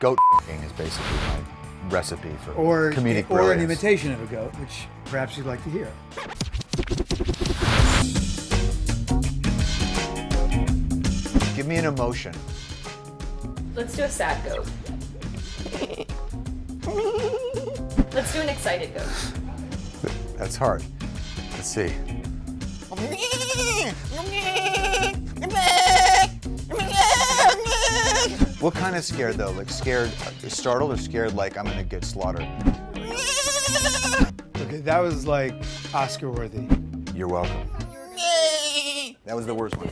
Goat is basically my recipe for Or, comedic or an imitation of a goat, which perhaps you'd like to hear. Give me an emotion. Let's do a sad goat. Let's do an excited goat. That's hard. Let's see. What kind of scared though? Like scared, startled or scared like I'm gonna get slaughtered? Okay, that was like Oscar worthy. You're welcome. That was the worst one.